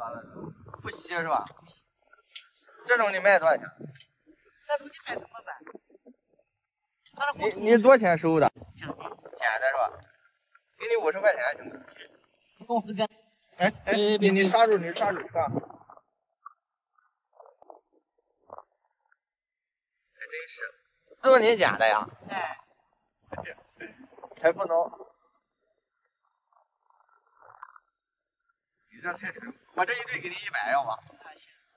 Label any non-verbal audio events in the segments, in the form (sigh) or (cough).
吧？不稀是吧？这种你卖多少钱？这种你卖什么办？你你多少钱收的？捡的是吧？给你五十块钱，兄弟。我不干。哎哎，你你刹住，你刹住车。还真是，都是你捡的呀？哎。还不能。你这太沉，我这一对给你一百，要吧？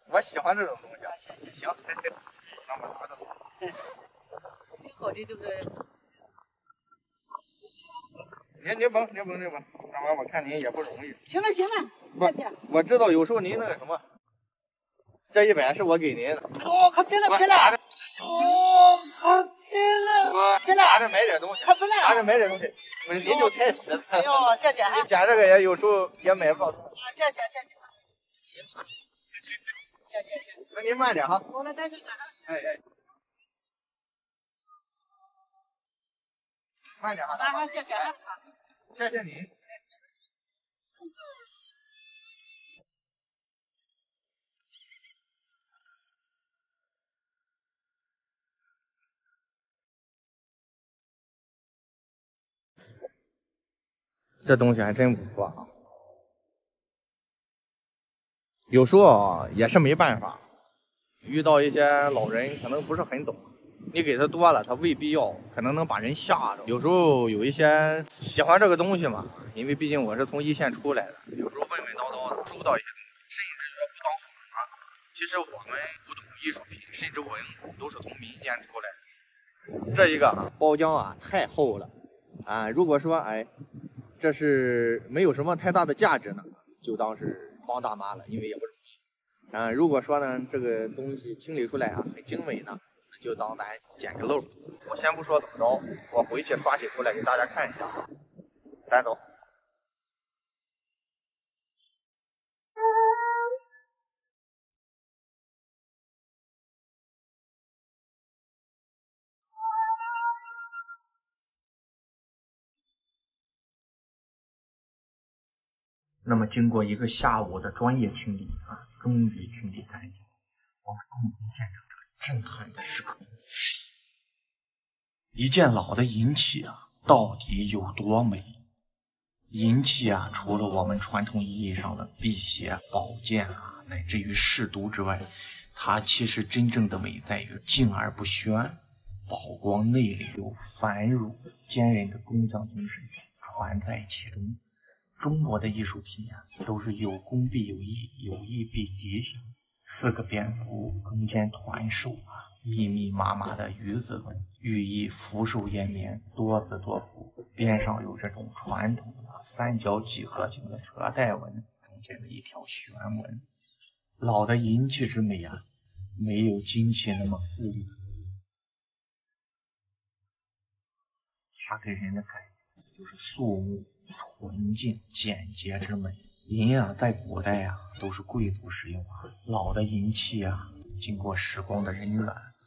我喜欢这种东西。行，(laughs) 那我拿着。(laughs) 挺好的，就是。您您甭您甭您甭，大妈，我看您也不容易。行了行了，不，我知道有时候您那个什么，这一百是我给您的。哦，可别了别了。哦，了别了。拿着买点东西。他不了。拿着买点东西。不是，您就太实了。哎呦，谢谢。你捡这个也有时候也买不到。啊，谢谢谢谢。谢谢谢。那您慢点哈。好了，再见。哎哎。慢点哈。啊好，谢谢啊。谢谢你。这东西还真不错啊！有时候啊，也是没办法，遇到一些老人可能不是很懂。你给他多了，他未必要，可能能把人吓着。有时候有一些喜欢这个东西嘛，因为毕竟我是从一线出来的，有时候问问叨叨的，收到一些东西，甚至也不当好其实我们不懂艺术品，甚至文物都是从民间出来的。这一个包浆啊，太厚了啊！如果说哎，这是没有什么太大的价值呢，就当是帮大妈了，因为也不容易。啊，如果说呢，这个东西清理出来啊，很精美呢。就当咱捡个漏。我先不说怎么着，我回去刷洗出来给大家看一下。咱走。那么，经过一个下午的专业清理啊，终于清理干净，我们共同见证。震撼的时刻，一件老的银器啊，到底有多美？银器啊，除了我们传统意义上的辟邪、保健啊，乃至于试毒之外，它其实真正的美在于静而不宣，宝光内敛，有繁缛坚韧的工匠精神传在其中。中国的艺术品啊，都是有功必有义，有义必吉祥。四个蝙蝠中间团寿啊，密密麻麻的鱼字纹，寓意福寿延绵，多子多福。边上有这种传统的三角几何形的车带纹，中间的一条悬纹。老的银器之美啊，没有金器那么富丽，它给人的感觉就是肃穆、纯净、简洁之美。银啊，在古代啊，都是贵族使用啊。老的银器啊，经过时光的荏苒，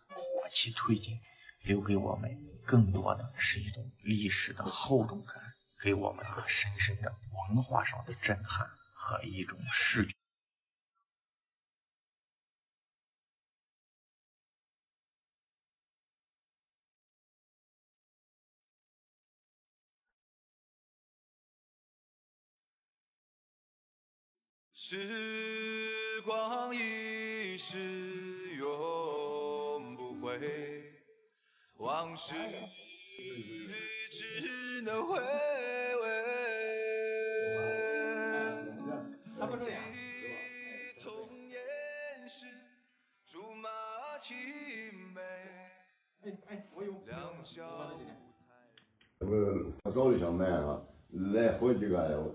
火气褪尽，留给我们更多的是一种历史的厚重感，给我们啊深深的文化上的震撼和一种视觉。时光一逝永不回，往事只能回味。童年时竹马青梅，两小无猜。这个他早就想卖了，来好几个了。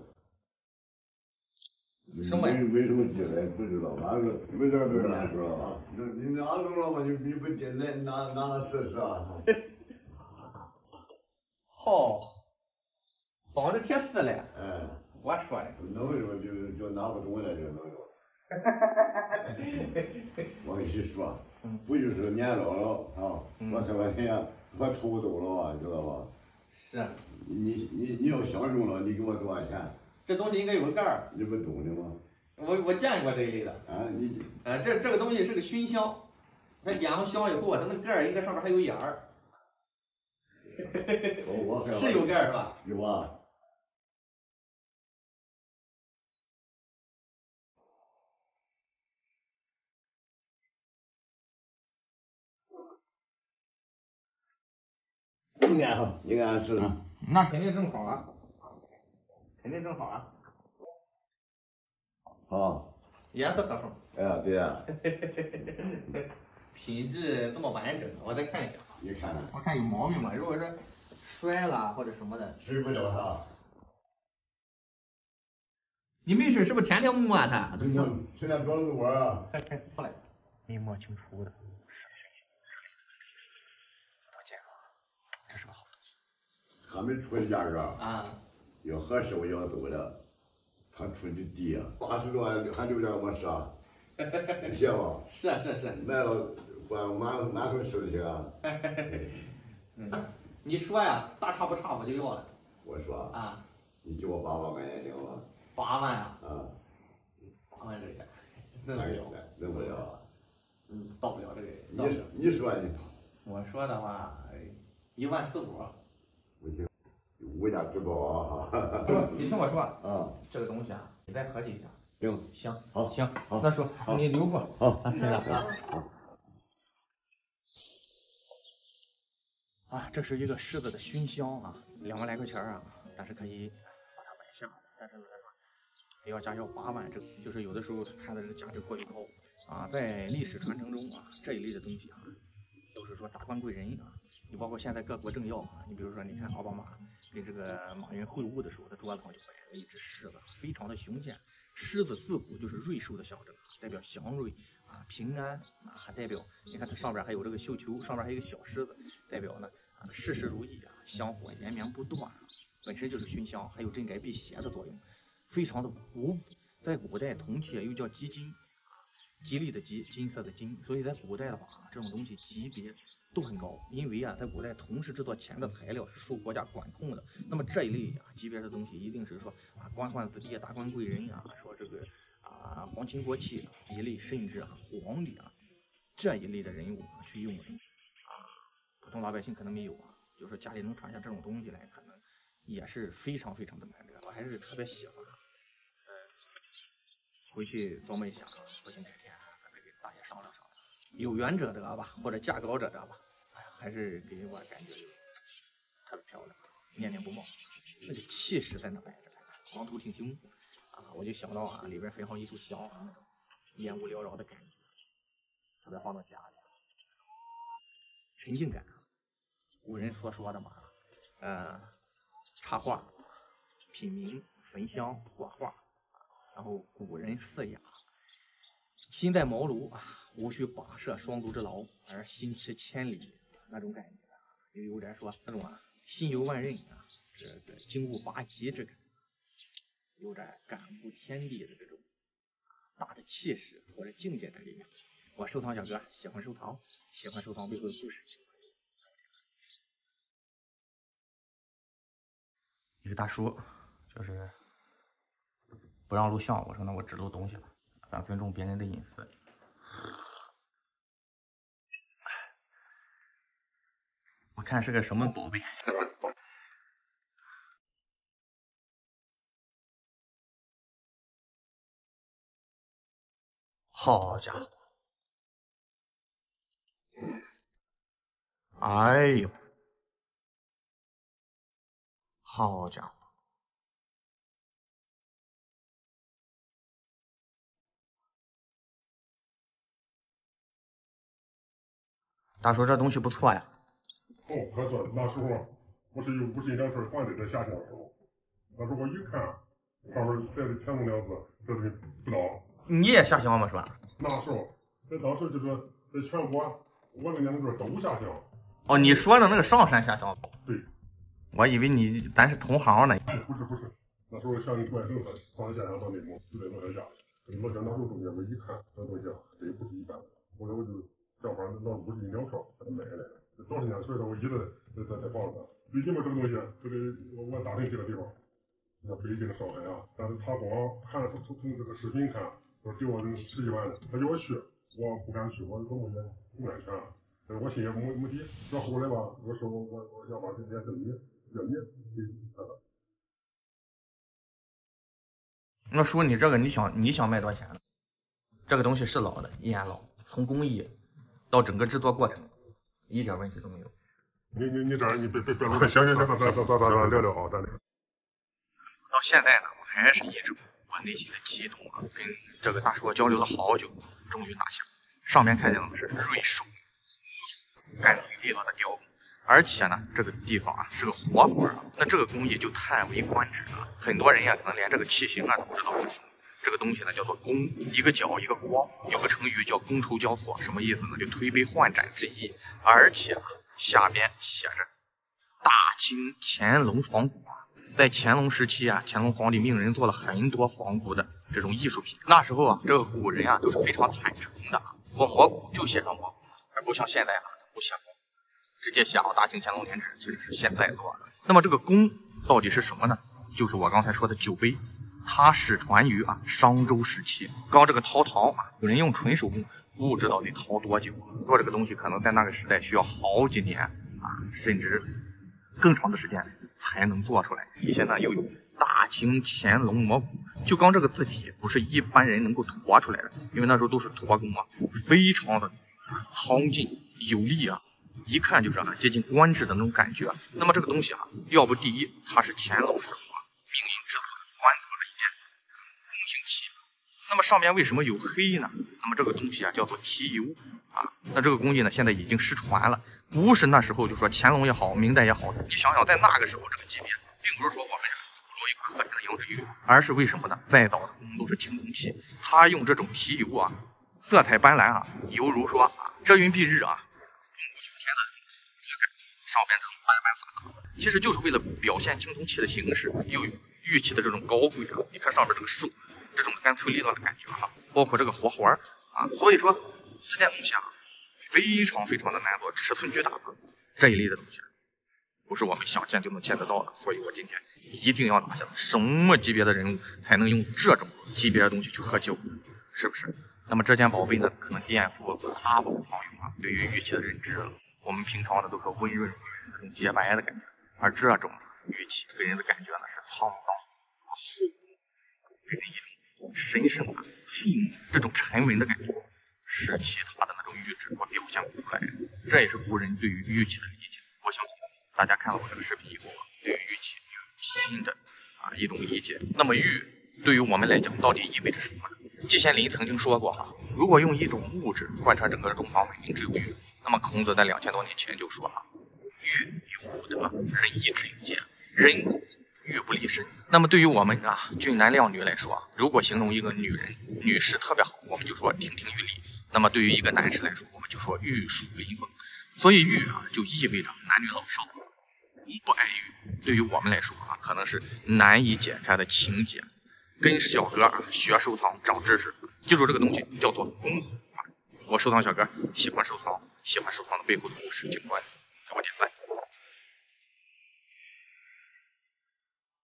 什么？没没什么进来，不知道，反正没这个东西知道吧？你你拿中了吗？你你不进来，拿拿了试试啊？好，绑着铁丝嘞。哎，我说的。那为什么就就拿不动了就能用？我跟你说，不就是年老了啊？我这半天我出不走了啊，知道吧？是。你你你要相中了，你给我多少钱？这东西应该有个盖儿，你不懂的吗？我我见过这一类的。啊，你啊，这这个东西是个熏香，它点上香以后啊，它那盖儿应该上面还有眼儿，(laughs) 我我还 (laughs) 是有盖儿是吧？有啊。应该哈，应该是哈。那肯定正好啊，肯定正好啊，好，颜色可好，哎呀，对呀，(laughs) 品质这么完整，我再看一下，你看看，我看有毛病吗？如果是摔了或者什么的，治不了他。你没事是不是天天摸它？都像现在装着玩 (laughs) 过来，明末清楚的，是熏香，多健康，这是个好东西。还没出的价格，啊！要合适我要走了，他出的低啊，八十多还留点没事啊，(laughs) 你信吗？是啊是啊是啊，卖了我马马上收去啊。(laughs) 嗯，你说呀，大差不差我就要了我说，啊，你给我八万块钱行吗？八万啊，啊，八万这个价，那弄不了，弄不了。嗯，到不了这个，你了。你说你我说的话，哎一万四五。不行，无价之宝啊！你听我说，啊，这个东西啊，你再合计一下。行，行，好行，好那叔你留步。好，啊，是的啊。啊，这是一个狮子的熏香啊，两万来块钱啊，但是可以把它买下。但是不要价要八万，这就是有的时候他看的这个价值过于高啊。在历史传承中啊，这一类的东西啊，都是说达官贵人啊，你包括现在各国政要啊，你比如说你看奥巴马跟这个马云会晤的时候，他桌子上就摆了一只狮子，非常的雄健。狮子自古就是瑞兽的象征，代表祥瑞啊、平安啊，还代表你看它上边还有这个绣球，上边还有一个小狮子，代表呢啊事事如意啊，香火延绵不断，本身就是熏香，还有镇宅辟邪的作用，非常的古。在古代铜器又叫鸡金，吉利的吉，金色的金，所以在古代的话，这种东西级别都很高，因为啊，在古代铜是制作钱的材料，是受国家管控的。那么这一类啊级别的东西，一定是说啊官宦子弟、达官贵人啊、说这个啊皇亲国戚一类，甚至啊皇帝啊这一类的人物去用的啊，普通老百姓可能没有啊，就是家里能传下这种东西来，可能也是非常非常的难得。我还是特别喜欢。呃，回去琢磨一下啊，不行有缘者得吧，或者价高者得吧。哎，还是给我感觉特别漂亮，念念不忘。那个气势在那摆着，黄土挺胸啊，我就想到啊，里边焚上一炷香啊，烟雾缭绕的感觉，特别放到家里，沉静感。古人所说的嘛，呃，插画、品茗、焚香、挂画。然后古人饲养，心在茅庐啊，无需跋涉双足之劳，而心驰千里那种感觉，就有点说那种啊，心游万仞啊，这这经悟拔极之感，有点感悟天地的这种大的气势或者境界在里面。我收藏小哥喜欢收藏，喜欢收藏背后的故事。一个大叔，就是。不让录像，我说那我只录东西了，咱尊重别人的隐私。我看是个什么宝贝？(laughs) 好家伙！哎呦，好家伙！大叔，这东西不错呀。哦，可是那时候不是有不是一两事还得在夏天的时候，那时候我一看上面带着“乾隆”两字，这东西不倒。你也下乡吗？是吧？那时候在当时就是在全国，我那年龄段都下乡。哦，你说的那个上山下乡？对。我以为你咱是同行呢。不是不是，那时候像你出来政策，上山下乡到内蒙，就在老乡家。老乡那时候中间我一看，这东西啊，真不是一般的。后来我就。想法那不是一两票，把它买下来了。多少年，所以说我一直在在在放着。最近嘛，这个东西，就得我我打听几个地方，那北京、上海啊，但是他光看从从从这个视频看，说给我十几万的，他叫我去，我不敢去，我怎么也不安全。但我心里没没底。到后来吧，我说我我我要把这件事你让你给他的。那叔，你这个你想你想卖多少钱呢？这个东西是老的，依然老，从工艺到整个制作过程，一点问题都没有。你你你这样，你别别别录了，行行行，咱咱咱咱咱聊聊啊，咱聊。到现在呢，我还是一直我内心的激动啊，跟这个大叔交流了好久，终于拿下。上面看见的是瑞兽，干脆利落的雕工，而且呢，这个地方啊是个活活啊，那这个工艺就叹为观止了。很多人呀，可能连这个器型啊都不知道是什么。这个东西呢叫做弓，一个角一个光，有个成语叫觥筹交错，什么意思呢？就推杯换盏之意。而且下边写着大清乾隆仿古，在乾隆时期啊，乾隆皇帝命人做了很多仿古的这种艺术品。那时候啊，这个古人啊都是非常坦诚的，我磨古就写上磨古，而不像现在啊不写磨，直接写啊大清乾隆年制，其实是现在做的。那么这个弓到底是什么呢？就是我刚才说的酒杯。它始传于啊商周时期，刚这个陶陶啊，有人用纯手工，不知道得陶多久。做这个东西可能在那个时代需要好几年啊，甚至更长的时间才能做出来。底下呢又有大清乾隆磨骨，就刚这个字体不是一般人能够拓出来的，因为那时候都是驼工啊，非常的苍劲有力啊，一看就是啊接近官制的那种感觉。那么这个东西啊，要不第一它是乾隆时候啊命令制作。那么上面为什么有黑呢？那么这个东西啊叫做提油啊。那这个工艺呢现在已经失传了，不是那时候就说乾隆也好，明代也好，你想想在那个时候这个级别，并不是说我们呀做一块和田的羊脂玉，而是为什么呢？再早的工都是青铜器，它用这种提油啊，色彩斑斓啊，犹如说遮云蔽日啊，风骨秋天的上边这种斑斑洒洒，其实就是为了表现青铜器的形式，又有玉器的这种高贵啊。你看上面这个兽。这种干脆利落的感觉哈，包括这个活环儿啊，所以说这件东西啊非常非常的难做，尺寸巨大，这一类的东西不是我们想见就能见得到的，所以我今天一定要拿下。什么级别的人物才能用这种级别的东西去喝酒？是不是？那么这件宝贝呢，可能颠覆阿宝藏用啊对于玉器的认知了。我们平常呢都是温润很洁白的感觉，而这种玉器给人的感觉呢是沧桑厚，给人一种。神圣啊，肃穆这种沉稳的感觉，是其他的那种玉质所表现不出来的。这也是古人对于玉器的理解。我相信大家看了我这个视频以后啊，对于玉器有新的啊一种理解。那么玉对于我们来讲，到底意味着什么呢？季羡林曾经说过哈，如果用一种物质贯穿整个中华文明，只有玉。那么孔子在两千多年前就说了，玉有德，仁义之见，仁。玉不离身。那么对于我们啊俊男靓女来说，如果形容一个女人女士特别好，我们就说亭亭玉立。那么对于一个男士来说，我们就说玉树临风。所以玉啊，就意味着男女老少无不爱玉。对于我们来说啊，可能是难以解开的情结。跟小哥啊学收藏长知识，记住这个东西叫做弓。我收藏小哥喜欢收藏，喜欢收藏的背后的故事，请关给我点赞。